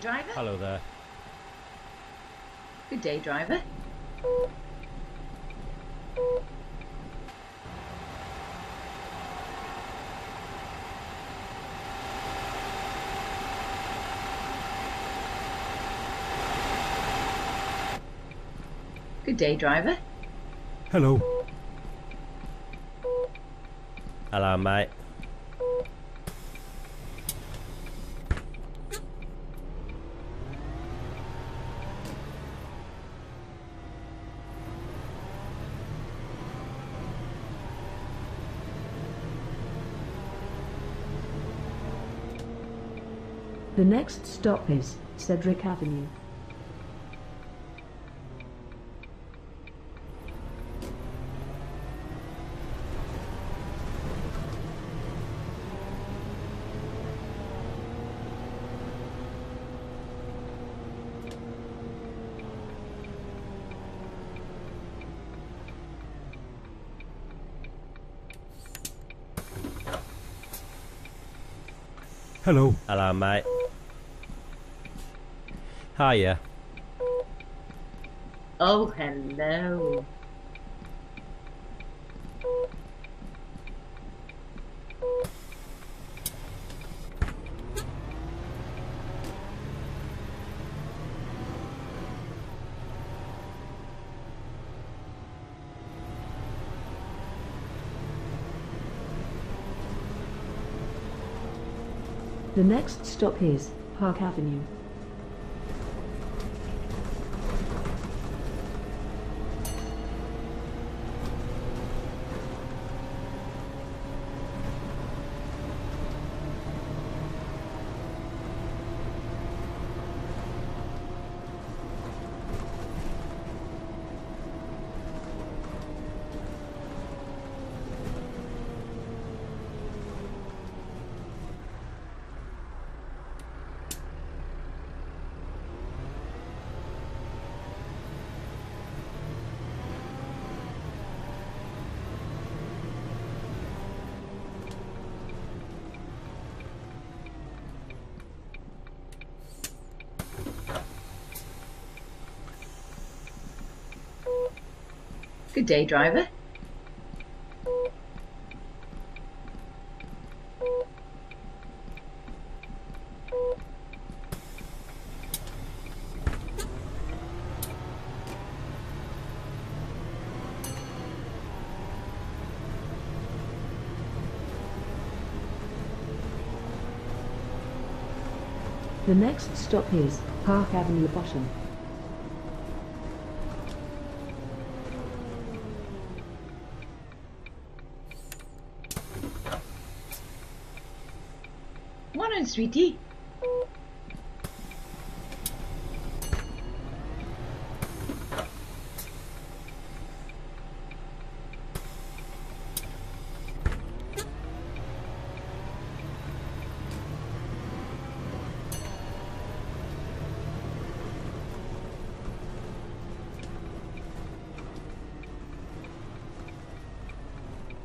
driver. Hello there. Good day, driver. Good day, driver. Hello. Hello, mate. The next stop is Cedric Avenue. Hello. Hello, mate. Hiya. Oh, hello. The next stop is Park Avenue. Good day, driver. The next stop is Park Avenue Bottom. Sweetie.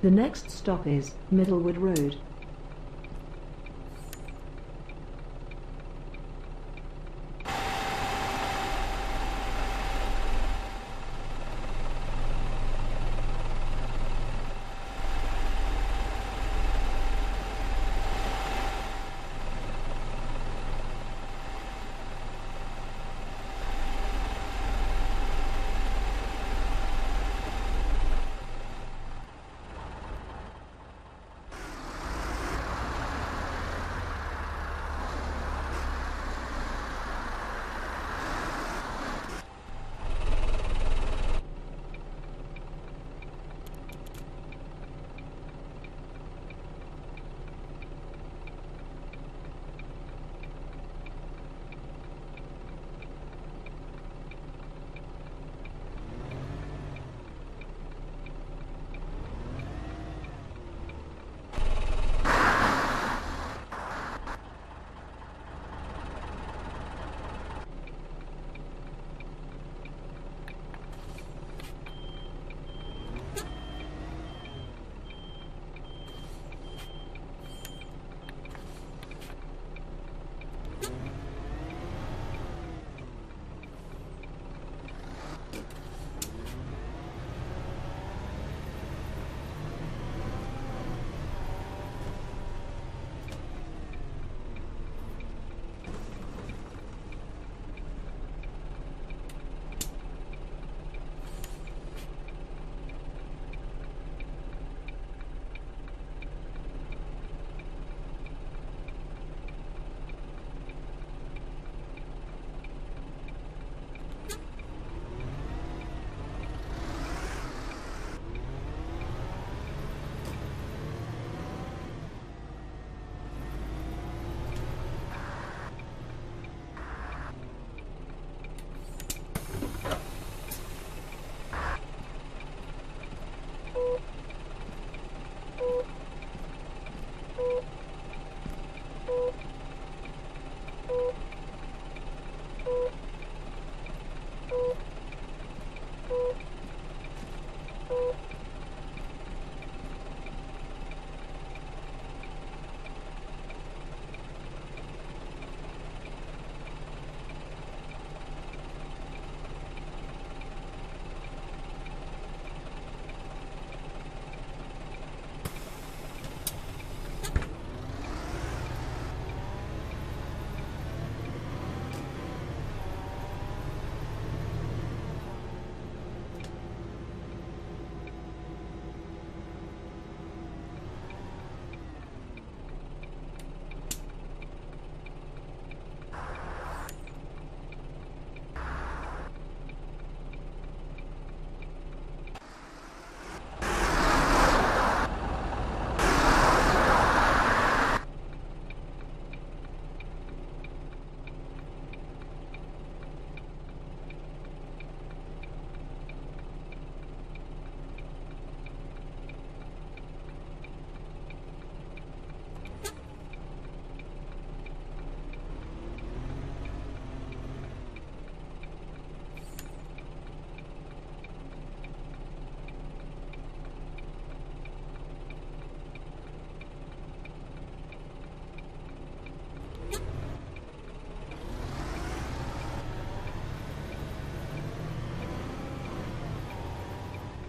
The next stop is Middlewood Road.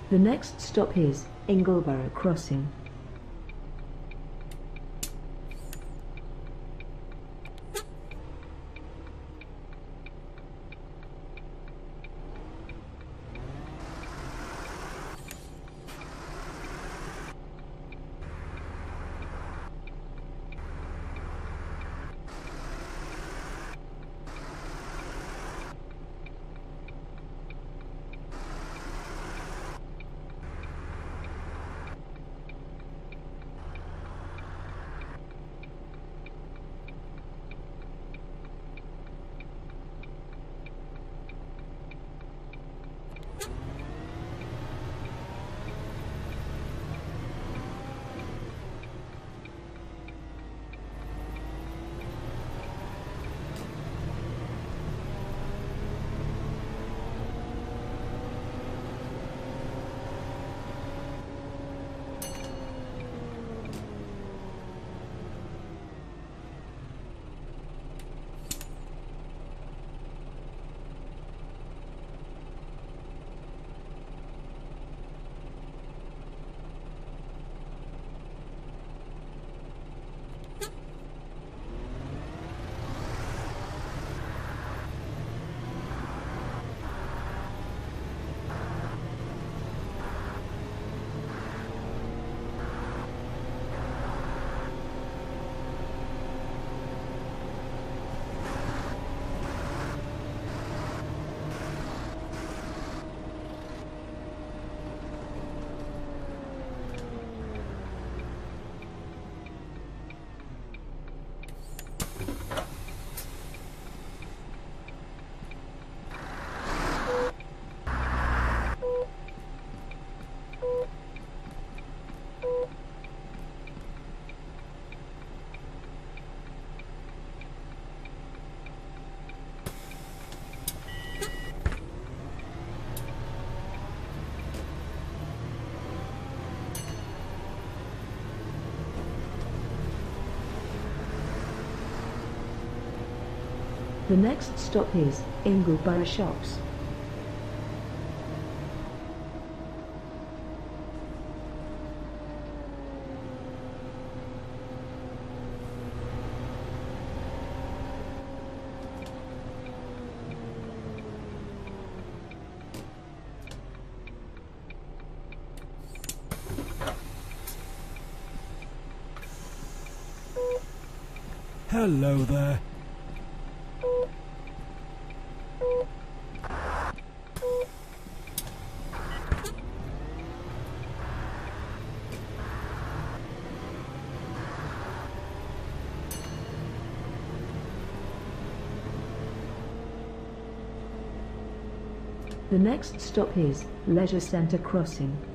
The next stop is Ingleborough Crossing. The next stop is Ingleborough Shops. Hello there. The next stop is Leisure Centre Crossing.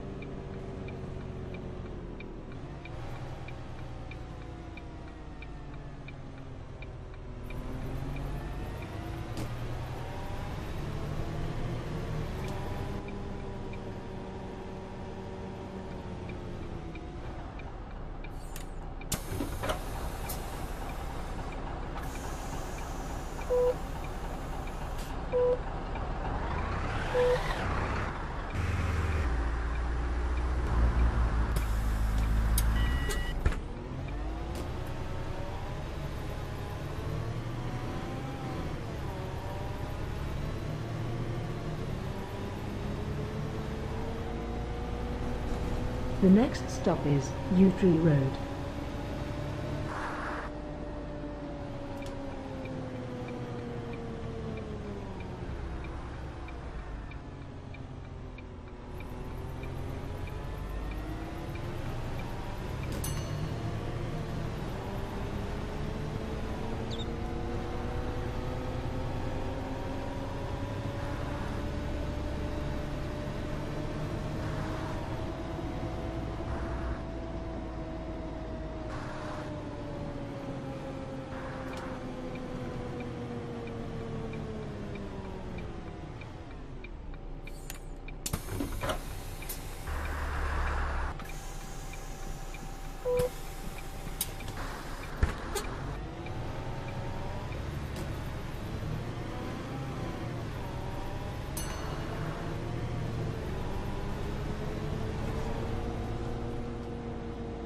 The next stop is Yew Tree Road.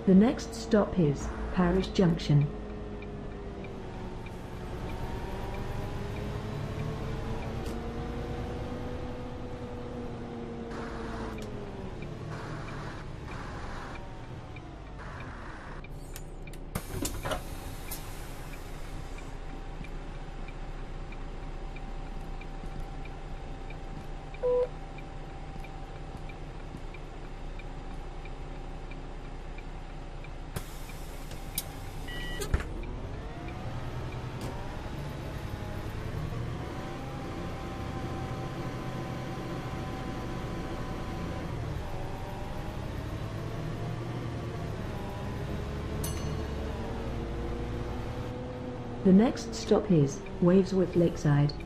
The next stop is Parish Junction. The next stop is Waivesworth Lakeside.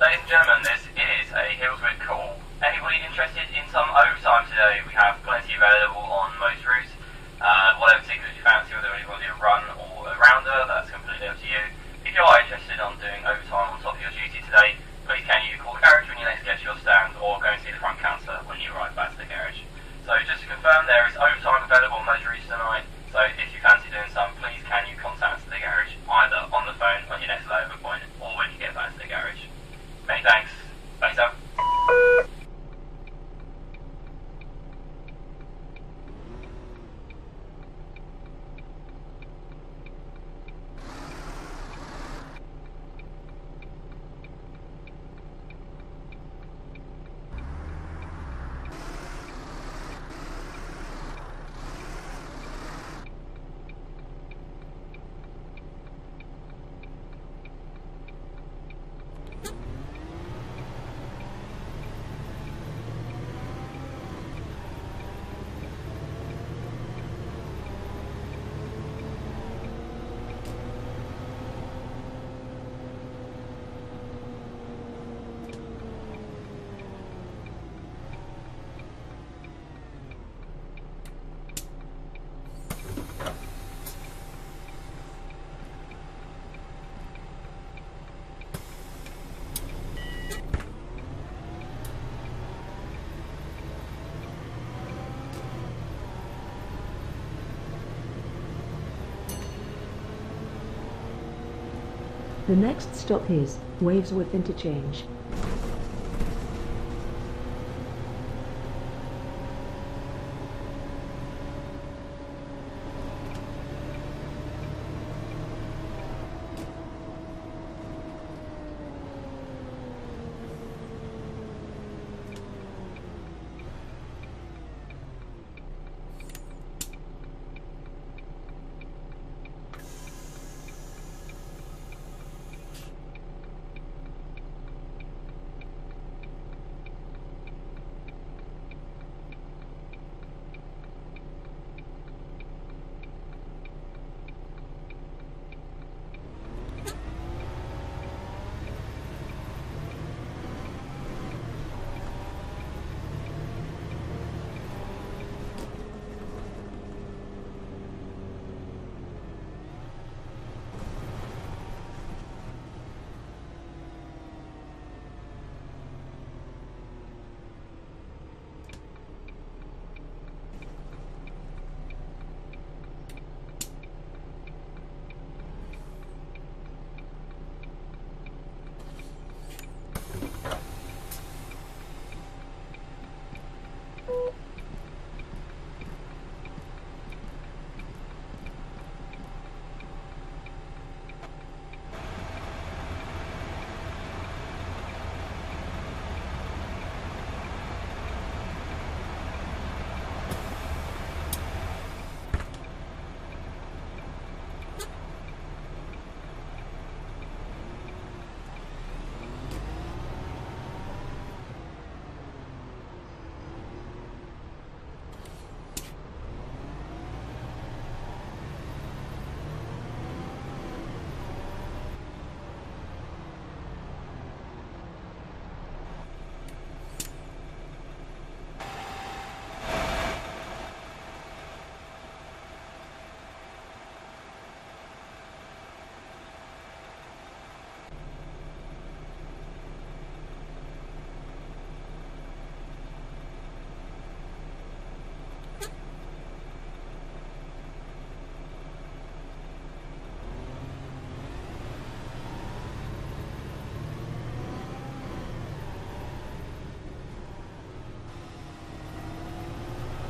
Ladies and gentlemen, this is a Hillswick call. Anybody interested in some overtime today? We have plenty available on most routes. Uh, whatever tickets you fancy, whether you want to do a run or a rounder, that's completely up to you. If you are interested on doing overtime on top of your duty today, please can you call the garage when you next get to your stand or go and see the front counter when you arrive back to the garage. So just to confirm, there is overtime available on most routes tonight. So if you fancy doing some, please can you contact the garage either on the phone on your next layover point or when you get back to the garage. Many thanks. Thanks up. The next stop is Waivesworth Interchange.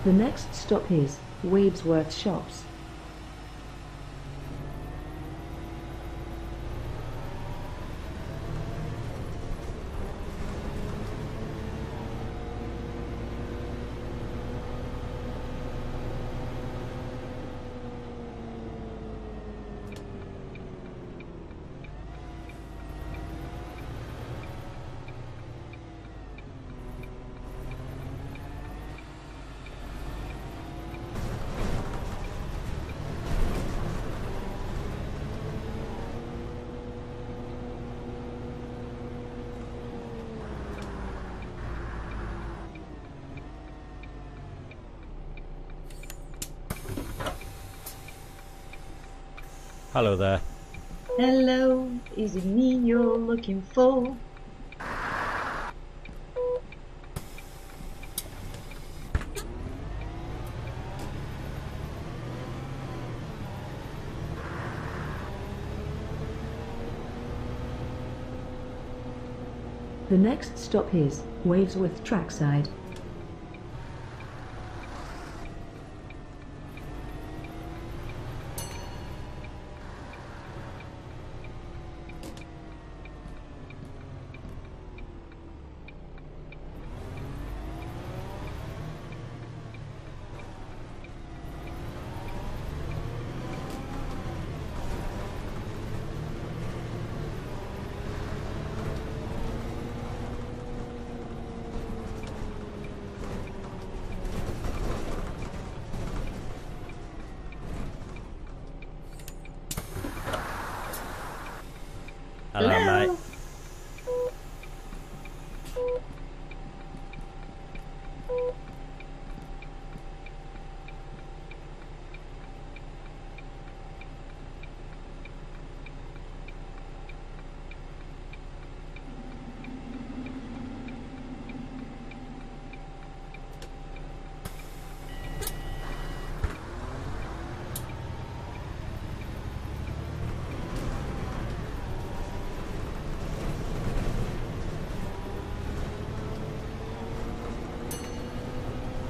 The next stop is Waivesworth Shops. Hello there. Hello, is it me you're looking for? The next stop is Waivesworth Trackside. Hello, mate.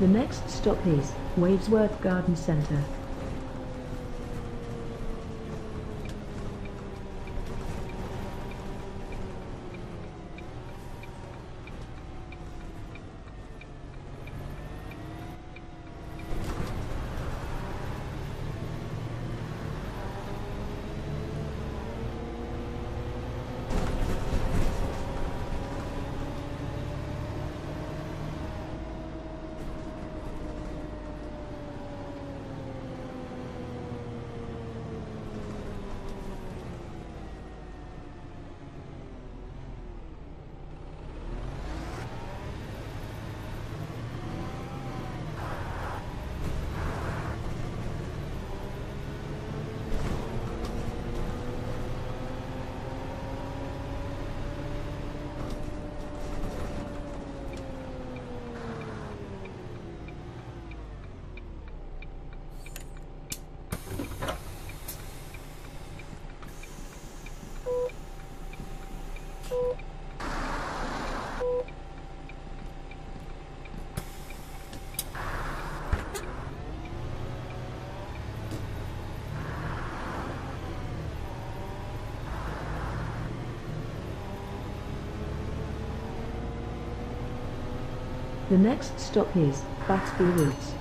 The next stop is Waivesworth Garden Centre. The next stop is Batsby Woods.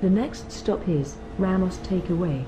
The next stop is Ramos Takeaway.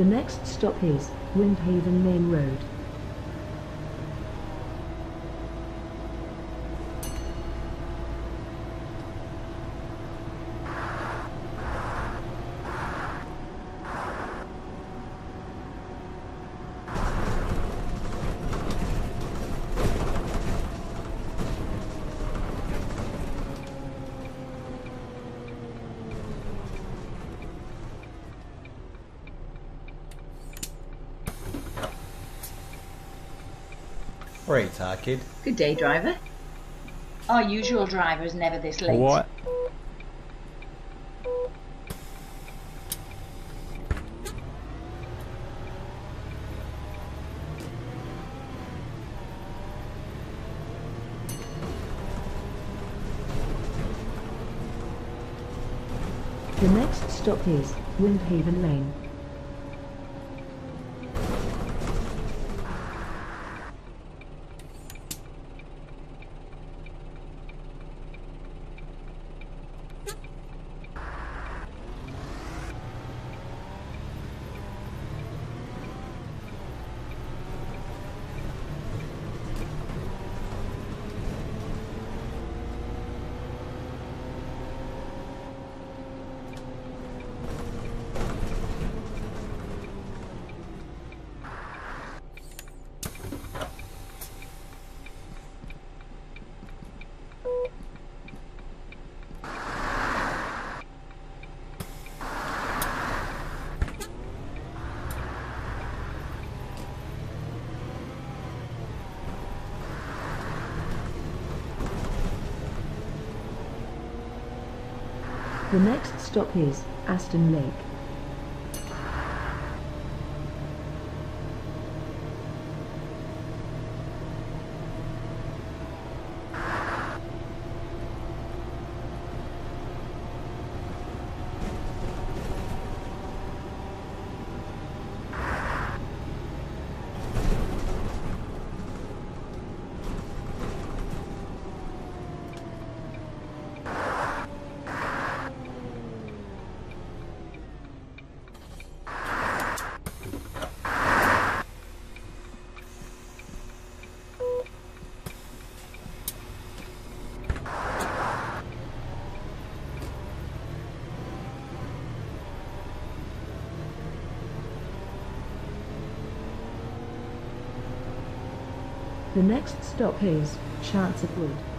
The next stop is Windhaven Main Road. Right, kid. Good day, driver. Our usual driver is never this late. What? The next stop is Windhaven Lane. The next stop is Aston Lake. The next stop is Chancet Wood.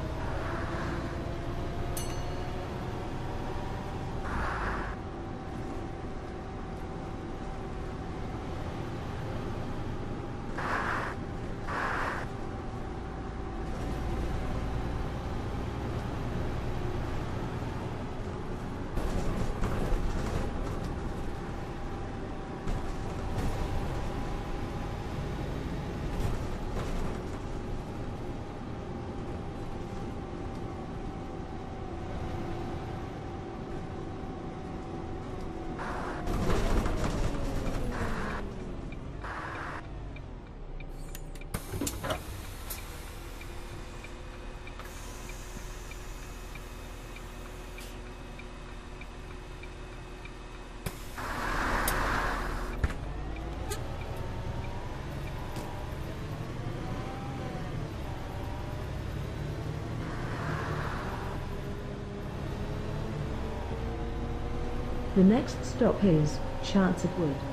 The next stop is Chancet Wood.